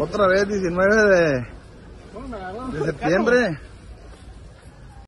Otra vez 19 de, de septiembre.